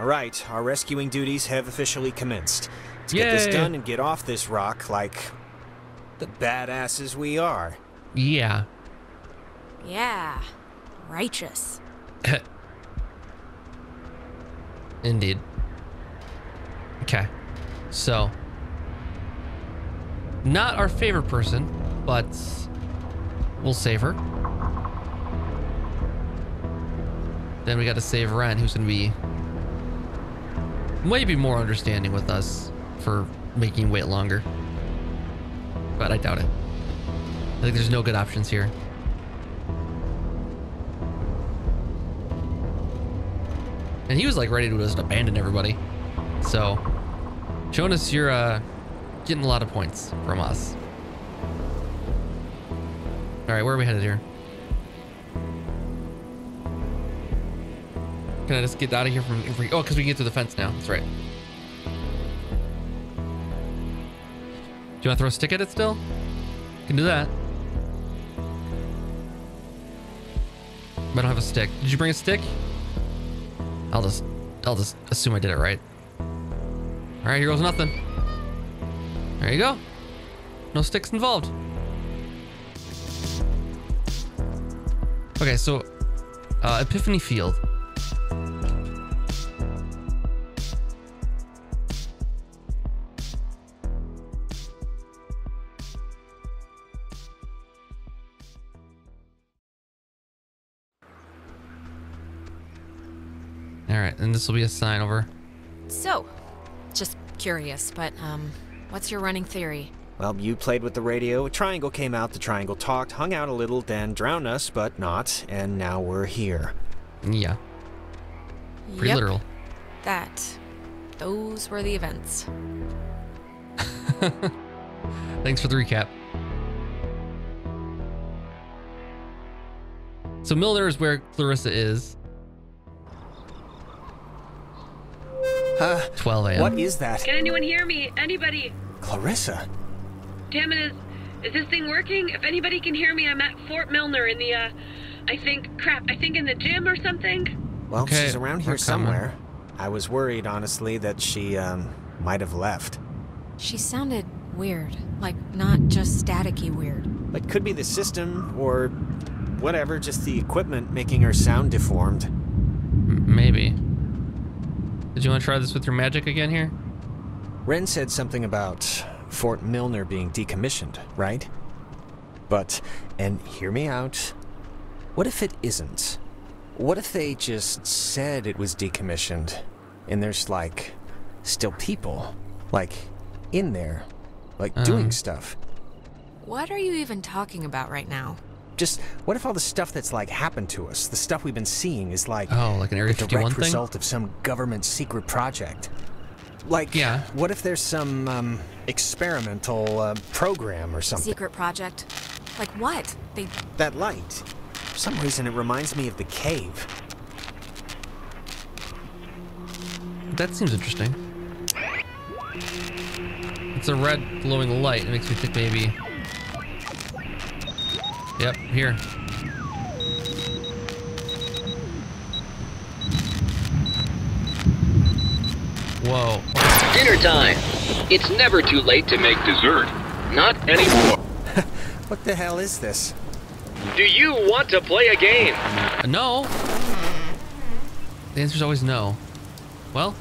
All right, our rescuing duties have officially commenced. Let's get this done and get off this rock like the badasses we are. Yeah. Yeah. Righteous. Indeed. Okay. So, not our favorite person, but we'll save her. Then we got to save Ren, who's going to be maybe more understanding with us for making wait longer. But I doubt it. I think there's no good options here. And he was like ready to just abandon everybody. So, Jonas, you're uh, getting a lot of points from us. All right, where are we headed here? Can I just get out of here from? from- Oh, because we can get through the fence now. That's right. Do you want to throw a stick at it still? Can do that. I don't have a stick. Did you bring a stick? I'll just, I'll just assume I did it right. All right, here goes nothing. There you go. No sticks involved. Okay, so uh, Epiphany Field. All right, and this will be a sign over. So, just curious, but, um, what's your running theory? Well, you played with the radio, a triangle came out, the triangle talked, hung out a little, then drowned us, but not, and now we're here. Yeah, pretty Yep, literal. That. Those were the events. Thanks for the recap. So Milner is where Clarissa is. Huh? 12 a.m. What is that? Can anyone hear me? Anybody? Clarissa? Damn it, is, is this thing working? If anybody can hear me, I'm at Fort Milner in the, uh, I think, crap, I think in the gym or something. Well, Okay, she's around here we're coming. somewhere. I was worried, honestly, that she, um, might have left. She sounded weird. Like, not just staticky weird. It could be the system, or whatever, just the equipment making her sound deformed. M- Maybe. Did you want to try this with your magic again here? Ren said something about Fort Milner being decommissioned, right? But, and hear me out, what if it isn't? What if they just said it was decommissioned, and there's like, still people, like, in there, like doing Um. stuff? What are you even talking about right now? Just, what if all the stuff that's like happened to us, the stuff we've been seeing, is like Oh, like an Area 51 direct thing? result of some government secret project? Like, Yeah. what if there's some um, experimental uh, program or something? Secret project? Like what? They. That light. For some reason, it reminds me of the cave. That seems interesting. It's a red glowing light. It makes me think maybe. Yep, here. Whoa. Dinner time. It's never too late to make dessert. Not anymore. What the hell is this? Do you want to play a game? Uh, no. The answer's always no. Well,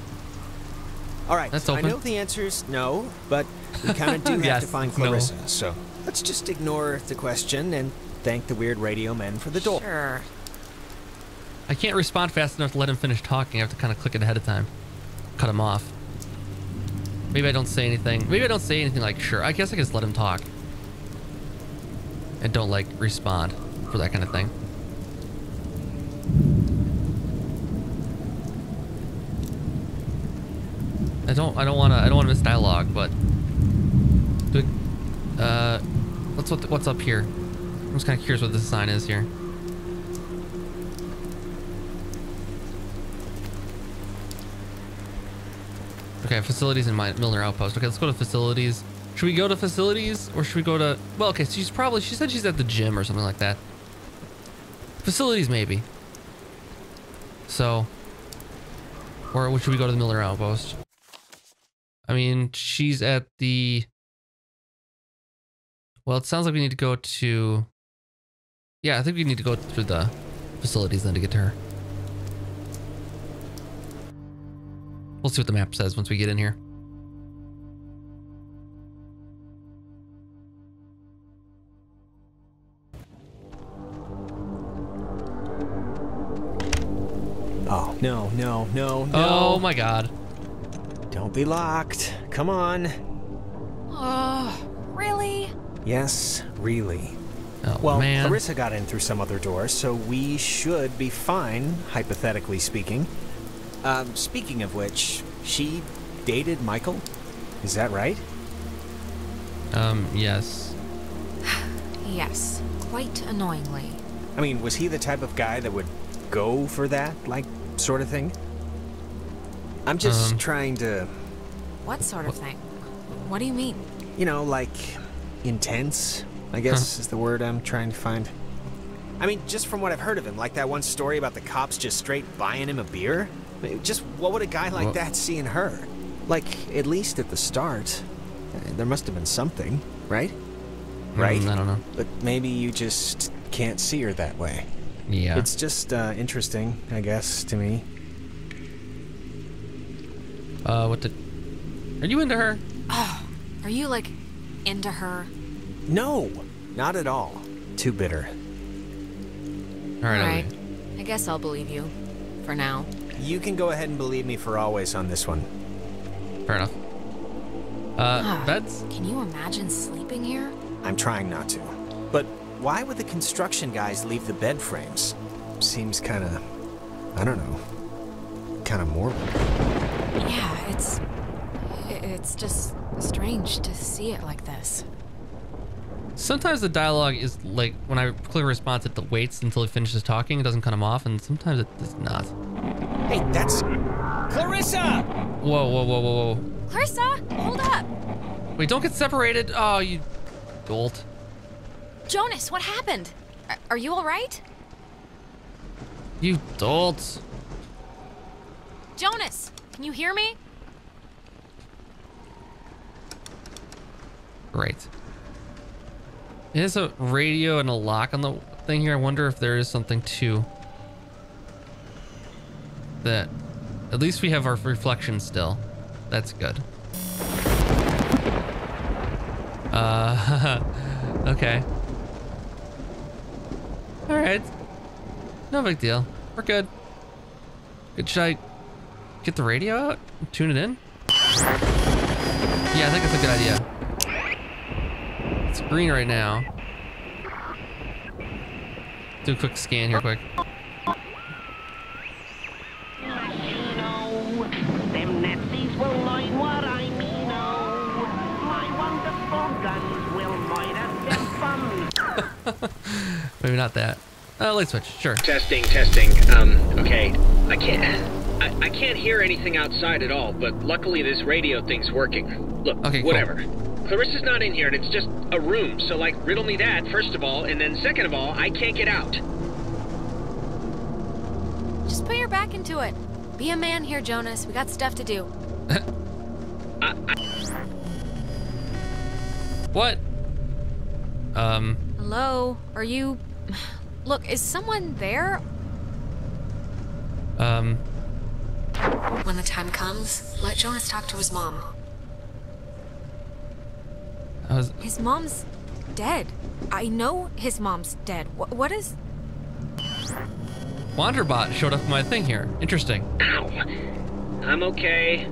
All right, That's open. I open. know the answer's no, but we kind of do have Yes, to find no. So let's just ignore the question and thank the weird radio men for the door. Sure. I can't respond fast enough to let him finish talking. I have to kind of click it ahead of time. Cut him off. Maybe I don't say anything. Maybe I don't say anything like, sure. I guess I can just let him talk. And don't, like, respond for that kind of thing. I don't, I don't want to, I don't want to miss dialogue, but... Do, uh, what's, what, what's up here? I'm just kind of curious what this sign is here. Okay, facilities in my Milner Outpost. Okay, let's go to facilities. Should we go to facilities or should we go to? Well, okay, she's probably. She said she's at the gym or something like that. Facilities maybe. So. Or should we go to the Milner Outpost? I mean, she's at the. Well, it sounds like we need to go to. Yeah, I think we need to go through the facilities then to get to her. We'll see what the map says once we get in here. Oh, no, no, no, no. Oh my god. Don't be locked. Come on. Oh, really? Yes, really. Oh Well, man. Clarissa got in through some other door, so we should be fine, hypothetically speaking. Um, speaking of which, she dated Michael? Is that right? Um, yes. Yes, quite annoyingly. I mean, was he the type of guy that would go for that, like, sort of thing? I'm just Um. trying to, What sort of thing? What do you mean? you know, like, intense, I guess is the word I'm trying to find. I mean, just from what I've heard of him, like that one story about the cops just straight buying him a beer? I mean, Just what would a guy like Well- that see in her? Like, at least at the start, uh, there must have been something, right? Right? Mm, I don't know. But maybe you just can't see her that way. Yeah. It's just uh, interesting, I guess, to me. uh, what the? Are you into her? Oh, are you like into her? No, not at all. Too bitter. All right. Alright. I guess I'll believe you. For now. You can go ahead and believe me for always on this one. Fair enough. Uh, beds? Can you imagine sleeping here? I'm trying not to. But why would the construction guys leave the bed frames? Seems kind of, I don't know, kind of morbid. Yeah, it's. It's just strange to see it like this. Sometimes the dialogue is like when I click a response, it waits until he finishes talking. It doesn't cut him off, and sometimes it does not. Hey, that's Clarissa! Whoa, whoa, whoa, whoa, whoa! Clarissa, hold up! Wait, don't get separated! Oh, you dolt! Jonas, what happened? Are, are you alright? You dolt! Jonas, can you hear me? Great. It has a radio and a lock on the thing here. I wonder if there is something to that. At least we have our reflection still. That's good. Uh, okay. All right. No big deal. We're good. Good. Should I get the radio out? Tune it in? Yeah, I think that's a good idea. It's green right now. Do a quick scan here, quick. know. Them Nazis will learn what I mean. Oh, my wonderful guns will murder them fun. Maybe not that. Uh, light switch, sure. Testing, testing. Um, okay. I can't. I, I can't hear anything outside at all, but luckily this radio thing's working. Look, Okay, cool. Whatever. Clarissa's not in here, and it's just a room. So, like, riddle me that first of all, and then second of all, I can't get out. Just put your back into it. Be a man here, Jonas. We got stuff to do. What? Um, Hello? Are you. Look, is someone there? um, When the time comes, let Jonas talk to his mom. I was, His mom's dead. I know his mom's dead. Wh- what is. Wanderbot showed up in my thing here. Interesting. Ow. I'm okay.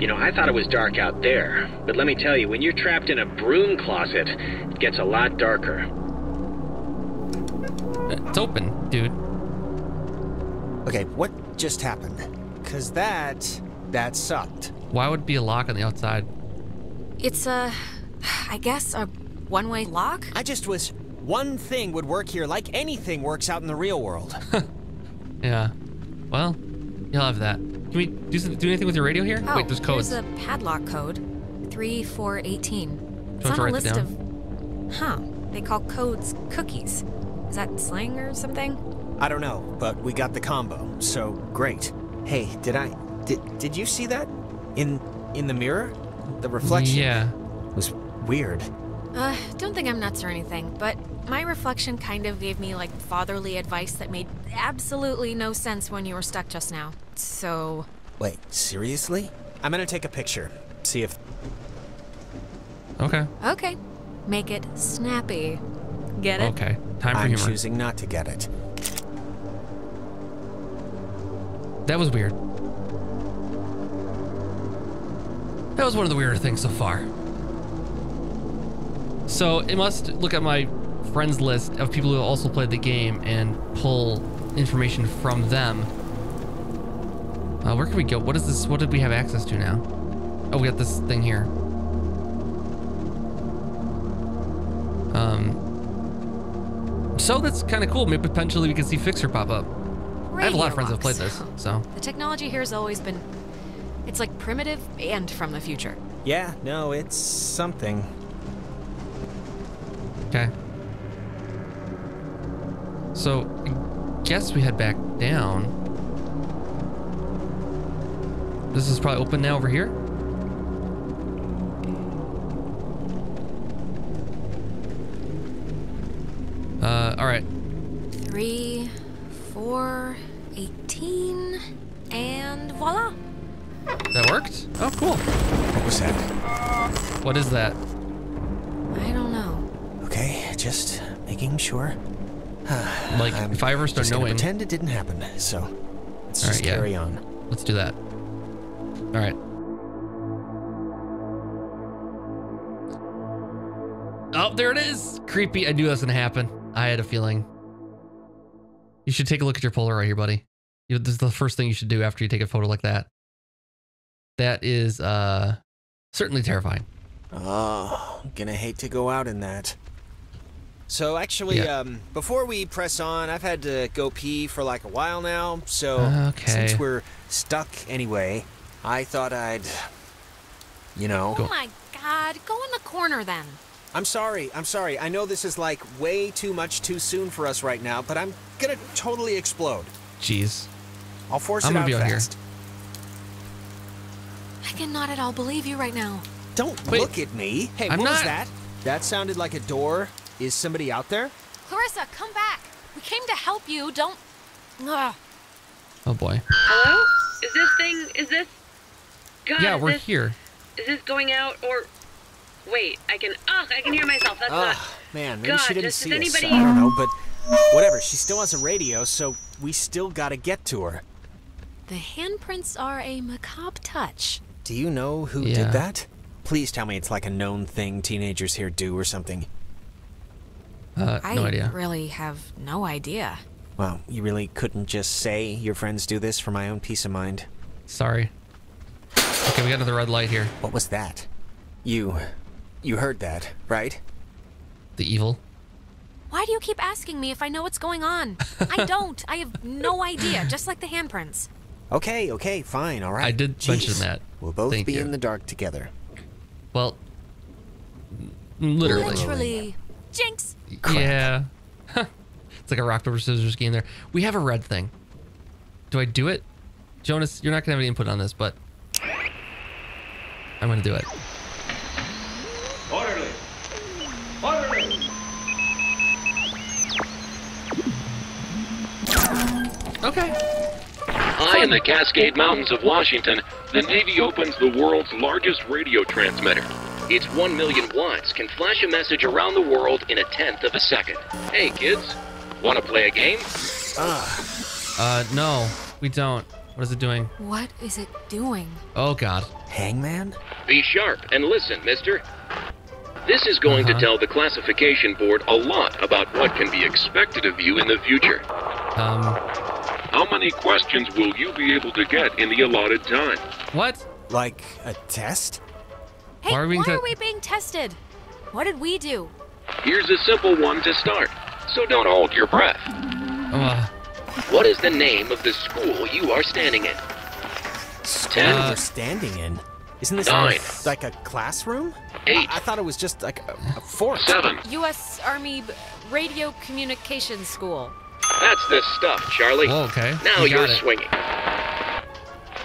You know, I thought it was dark out there, but let me tell you, when you're trapped in a broom closet, it gets a lot darker. It's open, dude. Okay, what just happened? Cause that, that sucked. Why would it be a lock on the outside? It's a. I guess a one way lock? I just wish one thing would work here like anything works out in the real world. Yeah. Well, you'll have that. Can we do, some, do anything with your radio here? Oh, Wait, there's codes. There's a padlock code 3418. It's want on a list of. Huh. They call codes cookies. Is that slang or something? I don't know, but we got the combo, so great. Hey, did I did did you see that in in the mirror? The reflection Yeah. was weird. Uh, don't think I'm nuts or anything, but my reflection kind of gave me like fatherly advice that made absolutely no sense when you were stuck just now. So, Wait, seriously? I'm gonna take a picture. See if Okay. okay, make it snappy. Get it? Okay. Time for I'm humor. choosing not to get it. That was weird. That was one of the weirder things so far. So it must look at my friends list of people who also played the game and pull information from them. Uh, where can we go? What is this? What did we have access to now? Oh, we got this thing here. Um. So that's kind of cool. Maybe potentially we can see Fixer pop up. I have a lot of friends that have played this, so The technology here has always been. It's like primitive and from the future. Yeah, no, it's something. okay. So, I guess we head back down. This is probably open now over here. Uh, all right. Three, four, eighteen, and voila. That worked. Oh, cool. What was that? What is that? I don't know. Okay, just making sure. Like, I'm if I ever start just knowing, pretend it didn't happen. So let's All just right, yeah. carry on. let's do that. All right. Oh, there it is. Creepy. I knew that was gonna happen. I had a feeling. You should take a look at your Polaroid here, buddy. You, this is the first thing you should do after you take a photo like that. That is uh certainly terrifying. Oh, I'm gonna hate to go out in that. So actually, Yeah. um, before we press on, I've had to go pee for like a while now. So Okay. since we're stuck anyway, I thought I'd, you know. Oh my god, go in the corner then. I'm sorry. I'm sorry. I know this is like way too much too soon for us right now, but I'm gonna totally explode. Jeez. I'll force I'm it out be out here. Fast. I cannot at all believe you right now. Don't Wait. look at me. Hey, I'm what was that? That sounded like a door. Is somebody out there? Clarissa, come back. We came to help you. Don't. Ugh. Oh boy. Hello? Is this thing? Is this? God, Yeah, we're this, here. Is this going out or? Wait, I can. Ugh, I can hear myself. That's not. Oh, man, maybe God, she didn't see does us. anybody- I don't know, but whatever. She still has a radio, so we still gotta get to her. The handprints are a macabre touch. Do you know who Yeah. did that? Please tell me it's like a known thing teenagers here do or something. Uh, I no idea. really have no idea. Well, you really couldn't just say your friends do this for my own peace of mind. Sorry. Okay, we got another red light here. What was that? You. You heard that, right? The evil. Why do you keep asking me if I know what's going on? I don't. I have no idea, just like the handprints. Okay, okay, fine, alright. I did Jeez. mention that. We'll both Thank be you. in the dark together. Well, literally. Literally. Jinx! Yeah. it's like a rock paper scissors game there. We have a red thing. Do I do it? Jonas, you're not gonna have any input on this, but I'm gonna do it. Orderly! Orderly! Okay. High in the Cascade Mountains of Washington, the Navy opens the world's largest radio transmitter. Its 1 million watts can flash a message around the world in a tenth of a second. Hey, kids, want to play a game? Uh, no, we don't. What is it doing? What is it doing? Oh God. Hangman? Be sharp and listen, mister. This is going Uh-huh. to tell the classification board a lot about what can be expected of you in the future. Um, How many questions will you be able to get in the allotted time? what? Like a test? Hey, Why are we why being are we being tested? What did we do? Here's a simple one to start, so don't hold your breath. Uh, What is the name of the school you are standing in? School Uh, we're standing in. Isn't this Nine. like a classroom? Eight. I, I thought it was just like a, a fort. Seven. U.S. Army Radio Communications School. That's the stuff, Charlie. whoa, okay. Now You you're it. swinging.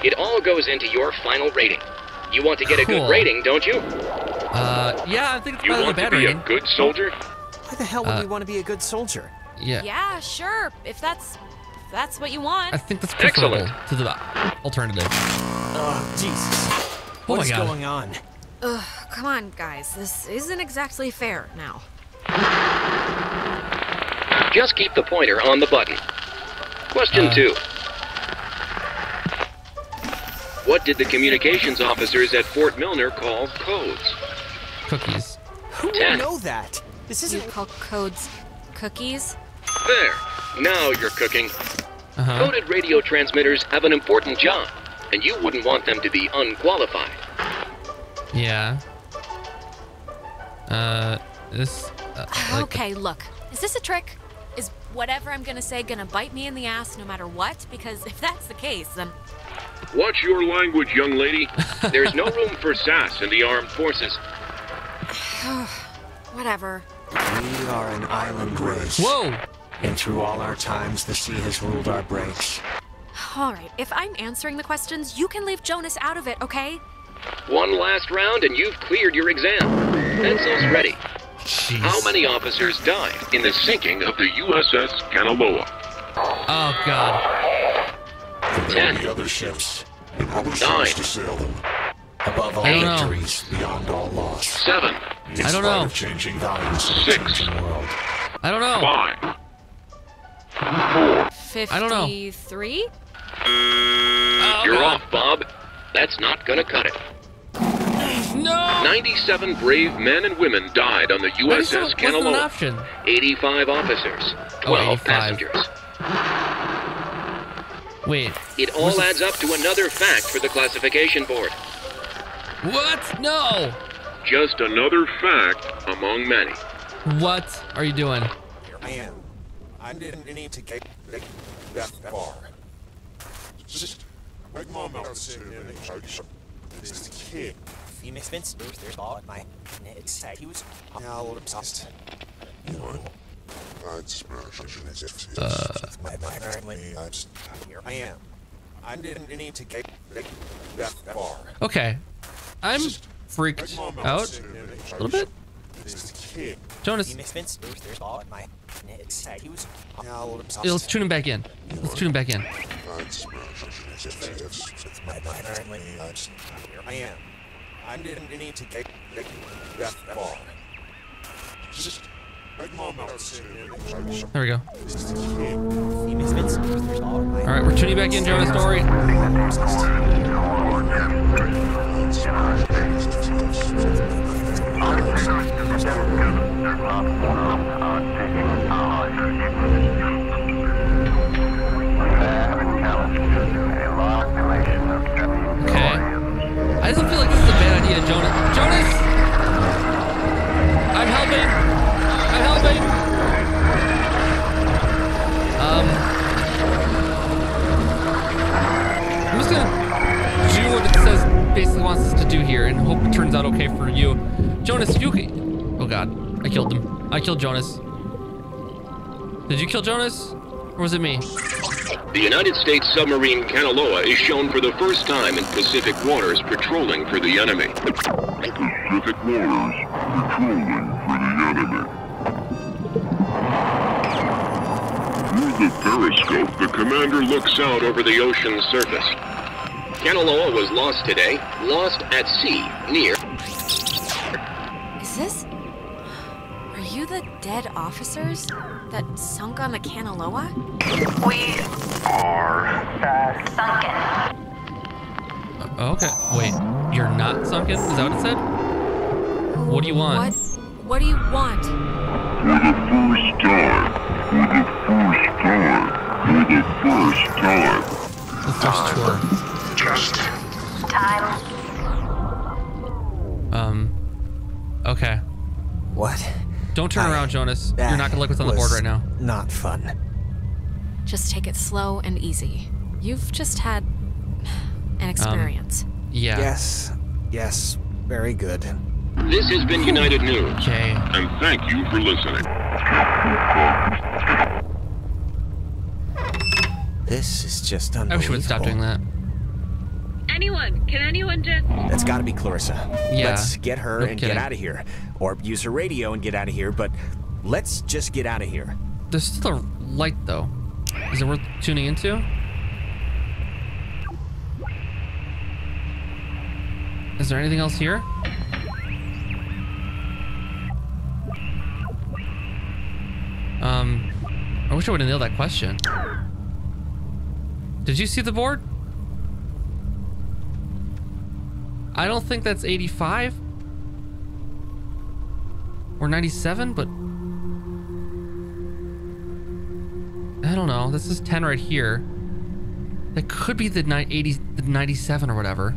It all goes into your final rating. You want to get a good rating, don't you? Uh, yeah, I think it's You better than a want to bad be rating. a good soldier? Why the hell would Uh, we want to be a good soldier? Yeah. Yeah, sure. If that's if that's what you want. I think that's preferable Excellent. to the alternative. Oh, Jesus. Oh What my is God. going on? Ugh, come on, guys. This isn't exactly fair now. Just keep the pointer on the button. Question Uh. two. What did the communications officers at Fort Milner call codes? Cookies. Who Ten. will know that? This isn't. call codes cookies? There. Now you're cooking. Uh huh. Coded radio transmitters have an important job, and you wouldn't want them to be unqualified. Yeah. Uh, this. Uh, like okay, look. Is this a trick? Is whatever I'm gonna say gonna bite me in the ass no matter what? Because if that's the case, then Watch your language, young lady. There's no room for sass in the armed forces. whatever. We are an island race. Whoa! And through all our times, the sea has ruled our breaks. All right, if I'm answering the questions, you can leave Jonas out of it, okay? One last round and you've cleared your exam. Pencils ready. Jeez. How many officers died in the sinking of the USS Kanaloa? Oh god. Ten. the other ships, and how Nine. choose to sail them. Above all I don't know. victories, Beyond all loss. Seven. In I don't know. Changing values Six. changing world. I don't know. Five. I don't know. 53? Oh, You're God. off, Bob. That's not gonna cut it. No! 97 brave men and women died on the That wasn't USS an Kanaloa. option. 85 officers, Oh, 12 85. passengers. Wait. It all adds up to another fact for the classification board. What? No! Just another fact among many. What are you doing? Here I am. I didn't need to get that far. Just make mom out to This kid. Phoenix Vince, there's, there's all my said he was now obsessed. You know, I'd smash it. Uh, My my apparently I just here I am. I didn't need to get that far. Okay. I'm freaked out a little bit. This kid. Jonas, Phoenix Vince, there's, there's all my said he was now obsessed. let's tune him back in. Let's tune him back in. I'd smash it. my my apparently I just I am. I didn't need to get that far. Just make mom out There we go. This kid. Phoenix Vince, there's, there's all my All right, we're tuning back in, Jonas. Don't worry. Killed Jonas. Did you kill Jonas? Or was it me? The United States submarine Kanaloa is shown for the first time in Pacific waters patrolling for the enemy. Pacific waters patrolling for the enemy. Through the periscope, the commander looks out over the ocean's surface. Kanaloa was lost today, lost at sea near. Dead officers that sunk on the Kanaloa? Oh, okay. Wait, you're not sunken? Is that what it said? What do you want? What? What do you want? For the first time. For the first time. For the first time. The first tour. Just time. Um. Okay. What? Don't turn I- around, Jonas. That You're not gonna look what's on the board right now. Not fun. Just take it slow and easy. You've just had an um, experience. Yeah. Yes. Yes. Very good. This has been United News, Okay. and thank you for listening. This is just I unbelievable. wish we would stop doing that. Anyone, can anyone just. That's gotta be Clarissa. Yeah. Let's get her No and kidding. get out of here. Or use her radio and get out of here, but let's just get out of here. There's still a light though. Is it worth tuning into? Is there anything else here? Um, I wish I would have nailed that question. Did you see the board? I don't think that's 85 or 97, but I don't know. This is 10 right here. That could be the ni- 80, the 97 or whatever.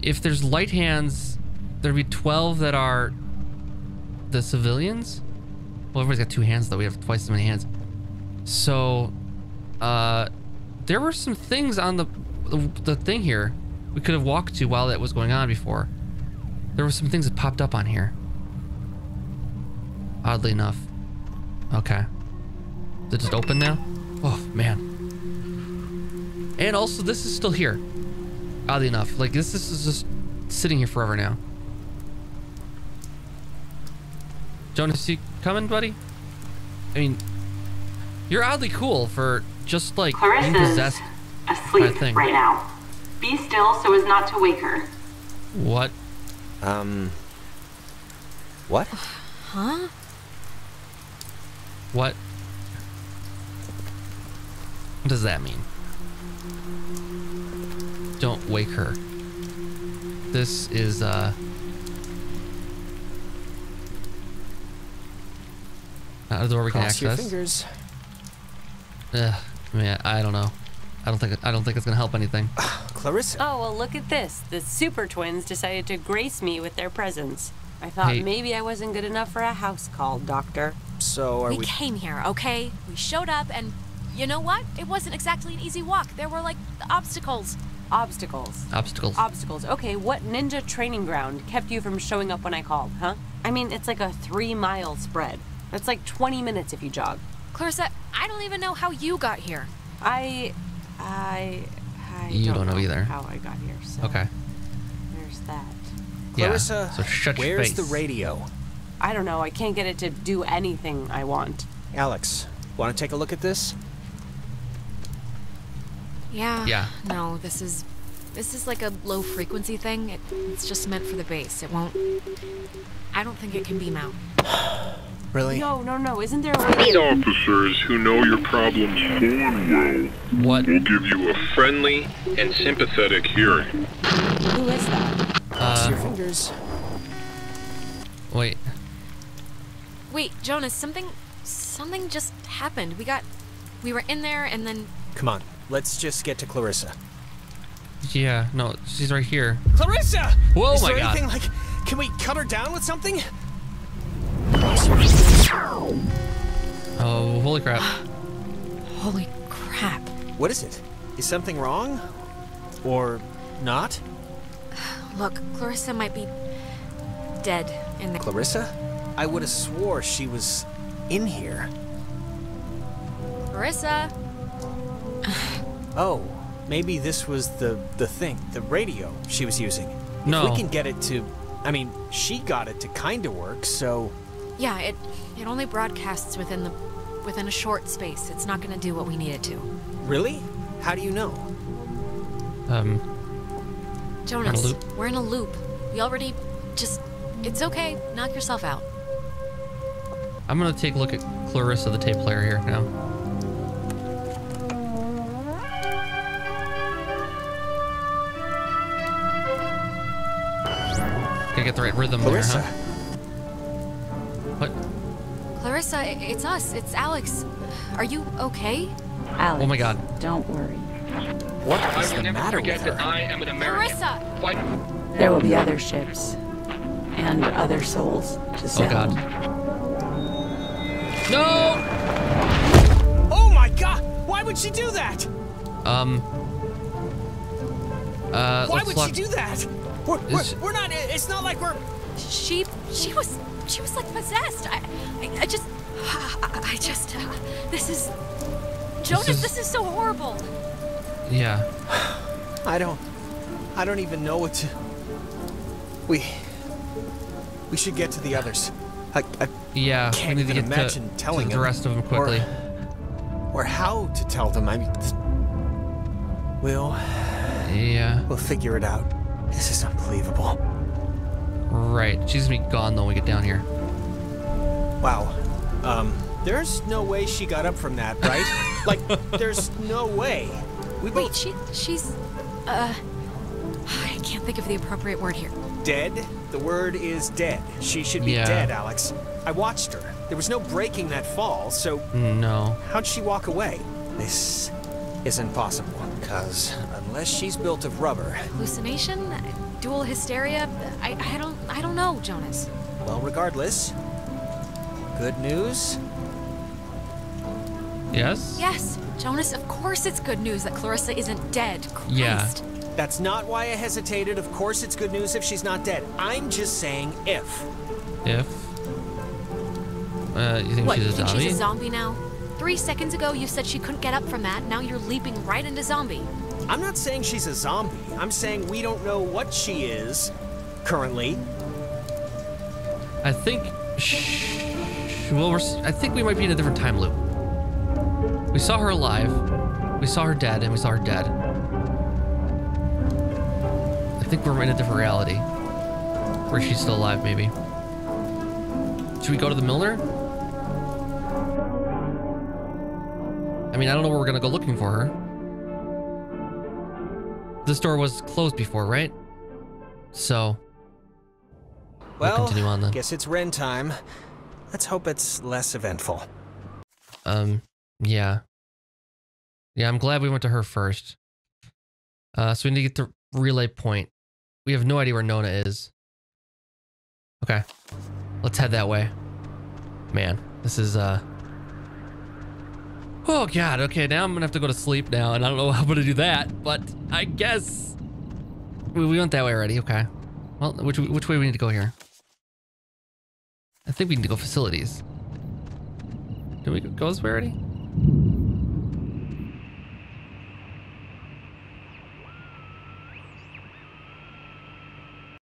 If there's light hands, there'd be 12 that are the civilians. Well, everybody's got two hands though. We have twice as many hands. So, uh, there were some things on the the, the thing here we could have walked to while that was going on before. There were some things that popped up on here. Oddly enough. Okay. Is it just open now? Oh, man. And also, this is still here. Oddly enough. Like, this, this is just sitting here forever now. Jonas, you coming, buddy? I mean, you're oddly cool for just, like, being Clarissa's possessed. asleep thing. right now. Be still so as not to wake her. What? Um. What? Huh? What? What does that mean? Don't wake her. This is, uh... Not a door we can Cross your fingers. Ugh, man, I don't know. I don't think I don't think it's gonna help anything. Clarissa. Oh, well, look at this. The super twins decided to grace me with their presence. I thought Hey. maybe I wasn't good enough for a house call, Doctor. So are we, we? came here, okay? We showed up, and you know what? It wasn't exactly an easy walk. There were like obstacles. Obstacles. Obstacles. Obstacles. Okay, what ninja training ground kept you from showing up when I called, huh? I mean, it's like a three mile spread. That's like 20 minutes if you jog. Clarissa, I don't even know how you got here. I. I. I You don't know either. How I got here, so. okay. There's that. Yeah. So shut your where's face. the radio? I don't know. I can't get it to do anything I want. Alex, want to take a look at this? Yeah. Yeah. No, this is this is like a low frequency thing. It, it's just meant for the bass. It won't. I don't think it can beam out. Really? No, no, no. Isn't there a way These officers who know your problems full and well What? will give you a friendly and sympathetic hearing. Who is that? Cross your Uh, fingers. wait. Wait, Jonas, something something just happened. We got we were in there and then Come on, let's just get to Clarissa. Yeah. No, she's right here. Clarissa! Whoa, Is my there God. anything like? Can we cut her down with something? Oh, holy crap. holy crap. What is it? Is something wrong? Or not? Look, Clarissa might be dead in the Clarissa? I would have swore she was in here. Clarissa. Oh, maybe this was the the thing, the radio she was using. If No. we can get it to I mean, she got it to kind of work, so Yeah, it it only broadcasts within the within a short space. It's not going to do what we need it to. really? How do you know? Um, Jonas, loop. we're in a loop. We already just it's okay. Knock yourself out. I'm gonna take a look at Clarissa, the tape player here now. Gotta get the right rhythm Clarissa. there, huh? What? Clarissa, i- it's us. It's Alex. Are you okay? Alex. Oh my god. Don't worry. What I is the never matter with forget that her? I am an American. Clarissa! Fight- There will be other ships and other souls to Oh god. No! Oh my god! Why would she do that? Um. Uh, Why let's would lock- she do that? We're, we're, Is- we're not it's not like we're She she was she was like possessed. I I, I just I, I just uh, this is Jonas. is- This is so horrible. Yeah. I don't I don't even know what to. We. We should get to the others. I, I Yeah, can't we need to even get to, imagine to telling the rest of them quickly. Or, or how to tell them. I mean, we'll yeah. we'll figure it out. This is unbelievable. Right. She's gonna be gone though when we get down here. Wow. Um, there's no way she got up from that, right? like, there's no way. We Wait, both she she's uh I can't think of the appropriate word here. dead. The word is dead. She should be Yeah. dead, Alex. I watched her. There was no breaking that fall, so No. how'd she walk away? This isn't possible, because unless she's built of rubber, Hallucination? Dual hysteria? I I don't I don't know, Jonas. well, regardless, good news. Yes? Yes, Jonas, of course it's good news that Clarissa isn't dead. Christ. Yeah. That's not why I hesitated. Of course, it's good news if she's not dead. I'm just saying if. If. Uh, you think What, she's you a think zombie? she's a zombie now? Three seconds ago you said she couldn't get up from that, now you're leaping right into zombie. I'm not saying she's a zombie. I'm saying we don't know what she is currently. I think. Sh- well, we're, I think we might be in a different time loop. We saw her alive, we saw her dead, and we saw her dead. I think we're in a different reality. Where she's still alive, maybe. Should we go to the Milner? I mean, I don't know where we're gonna go looking for her. This door was closed before, right? So, Well, continue on then. guess it's Ren time. Let's hope it's less eventful. Um, yeah. Yeah, I'm glad we went to her first. Uh, so we need to get to relay point. We have no idea where Nona is. Okay. Let's head that way. Man, this is, uh... Oh, God. Okay, now I'm gonna have to go to sleep now, and I don't know how I'm gonna do that, but I guess... We, we went that way already. Okay. Well, which, which way we need to go here? I think we need to go facilities. Did we go way already?